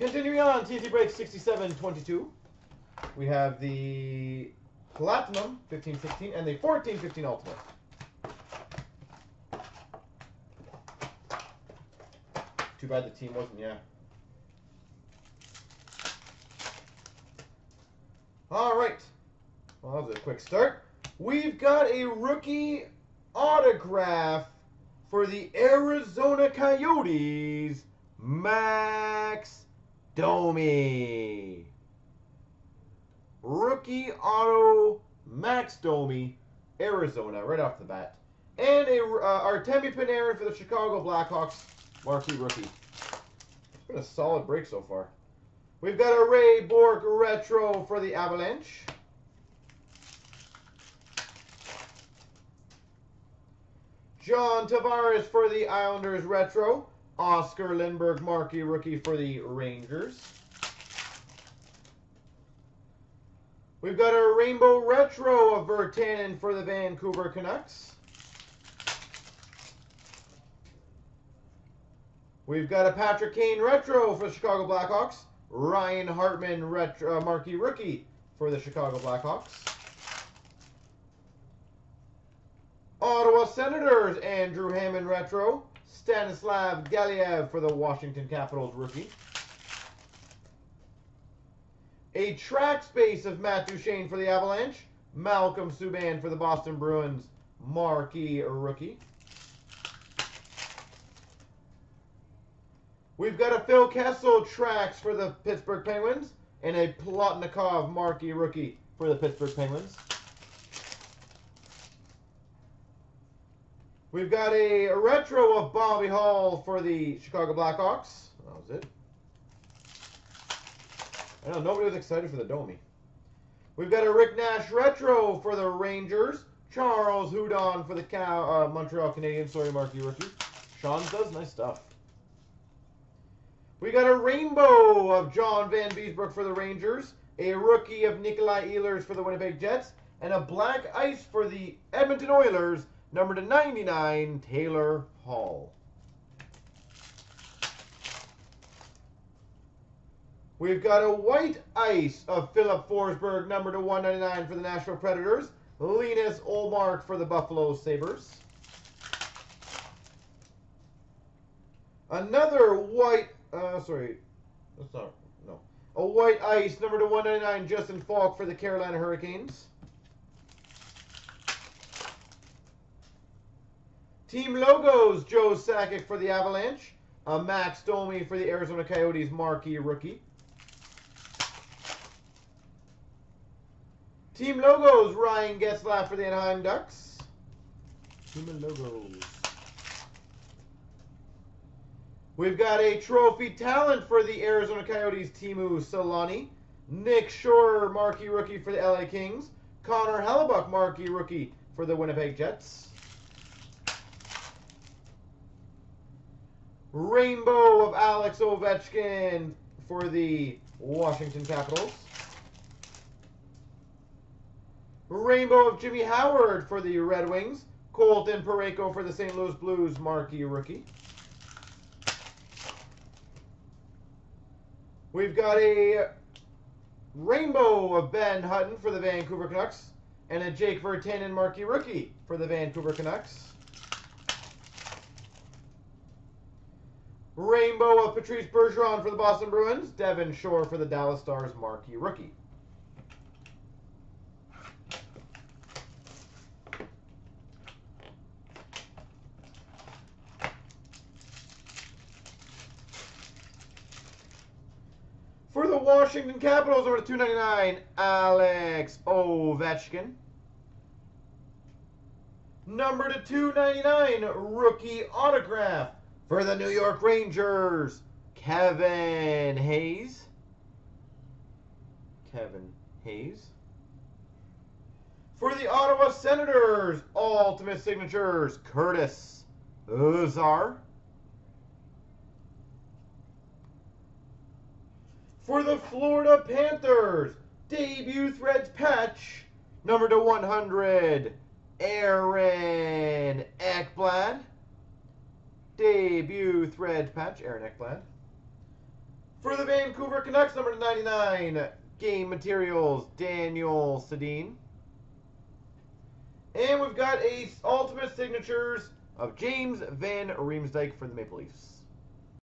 Continuing on, TNT Break 6722. We have the Platinum 1516 and the 1415 Ultimate. Too bad the team wasn't, yeah. All right. Well, that was a quick start. We've got a rookie autograph for the Arizona Coyotes, Max Domi. Rookie auto Max Domi, Arizona, right off the bat. And a uh, Artemi Panarin for the Chicago Blackhawks, marquee rookie. It's been a solid break so far. We've got a Ray Bourque retro for the Avalanche. John Tavares for the Islanders retro. Oscar Lindberg marquee rookie for the Rangers. We've got a rainbow retro of Virtanen for the Vancouver Canucks. We've got a Patrick Kane retro for the Chicago Blackhawks. Ryan Hartman retro uh, marquee rookie for the Chicago Blackhawks. Ottawa Senators Andrew Hammond retro. Stanislav Galiev for the Washington Capitals rookie. A track space of Matt Duchene for the Avalanche. Malcolm Subban for the Boston Bruins marquee rookie. We've got a Phil Kessel tracks for the Pittsburgh Penguins and a Plotnikov marquee rookie for the Pittsburgh Penguins. We've got a retro of Bobby Hull for the Chicago Blackhawks. That was it. I know nobody was excited for the Domi. We've got a Rick Nash retro for the Rangers. Charles Hudon for the uh, Montreal Canadiens. Sorry, Marquee Rookie. Sean does nice stuff. We got a rainbow of John Vanbiesbrouck for the Rangers. A rookie of Nikolai Ehlers for the Winnipeg Jets. And a black ice for the Edmonton Oilers. Number to 99, Taylor Hall. We've got a white ice of Filip Forsberg, number to 199 for the Nashville Predators. Linus Ullmark for the Buffalo Sabres. Another white, uh, sorry, that's not, no. A white ice, number to 199, Justin Falk for the Carolina Hurricanes. Team logos, Joe Sakic for the Avalanche. A Max Domi for the Arizona Coyotes marquee rookie. Team logos, Ryan Getzlaf for the Anaheim Ducks. Team logos. We've got a trophy talent for the Arizona Coyotes, Teemu Selanne. Nick Shore, marquee rookie for the LA Kings. Connor Hellebuyck, marquee rookie for the Winnipeg Jets. Rainbow of Alex Ovechkin for the Washington Capitals. Rainbow of Jimmy Howard for the Red Wings. Colton Parayko for the St. Louis Blues, marquee rookie. We've got a rainbow of Ben Hutton for the Vancouver Canucks. And a Jake Virtanen marquee rookie for the Vancouver Canucks. Rainbow of Patrice Bergeron for the Boston Bruins. Devin Shore for the Dallas Stars marquee rookie. For the Washington Capitals, over to 299, Alex Ovechkin. Number to 299, rookie autograph for the New York Rangers, Kevin Hayes. Kevin Hayes. For the Ottawa Senators, Ultimate Signatures, Curtis Lazar. For the Florida Panthers, debut threads patch, number to 100, Aaron Ekblad. Debut thread patch, Aaron Ekblad. For the Vancouver Canucks, number 99, game materials, Daniel Sedin. And we've got a ultimate signatures of James Van Riemsdyk for the Maple Leafs.